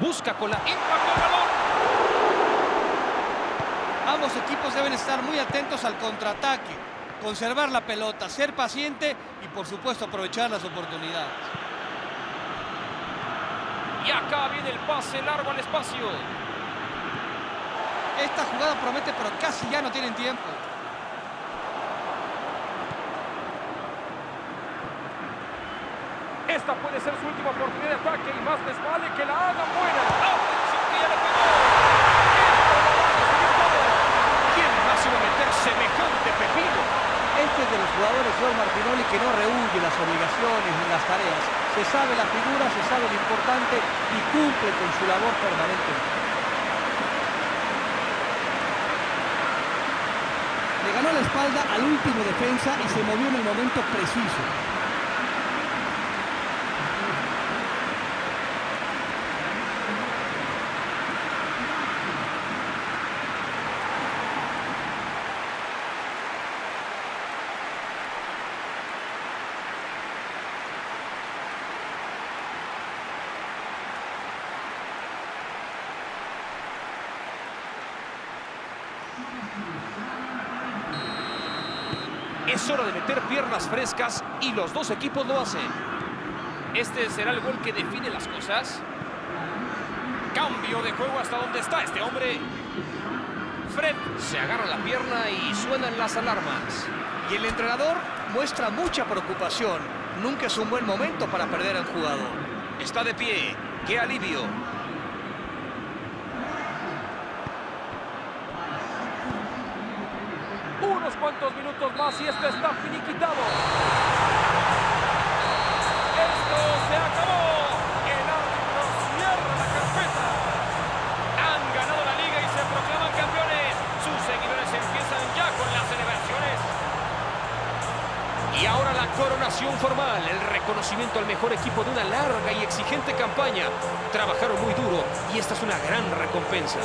Busca con la impacto el. Ambos equipos deben estar muy atentos al contraataque, conservar la pelota, ser paciente y por supuesto aprovechar las oportunidades. Y acá viene el pase largo al espacio. Esta jugada promete, pero casi ya no tienen tiempo. Esta puede ser su última oportunidad de ataque y más les vale que la hagan buena. ¡Atención que ya le pegó! ¿Quién más iba a meter semejante pepino? Este es de los jugadores Juan Martinoli que no rehuye las obligaciones ni las tareas. Se sabe la figura, se sabe lo importante y cumple con su labor permanentemente. Le ganó la espalda al último defensa y se movió en el momento preciso. Es hora de meter piernas frescas y los dos equipos lo hacen. ¿Este será el gol que define las cosas? Cambio de juego hasta donde está este hombre. Fred se agarra la pierna y suenan las alarmas. Y el entrenador muestra mucha preocupación. Nunca es un buen momento para perder al jugador. Está de pie. ¡Qué alivio! Cuantos minutos más y esto está finiquitado. ¡Esto se acabó! El árbitro cierra la carpeta. Han ganado la liga y se proclaman campeones. Sus seguidores empiezan ya con las celebraciones. Y ahora la coronación formal, el reconocimiento al mejor equipo de una larga y exigente campaña. Trabajaron muy duro y esta es una gran recompensa.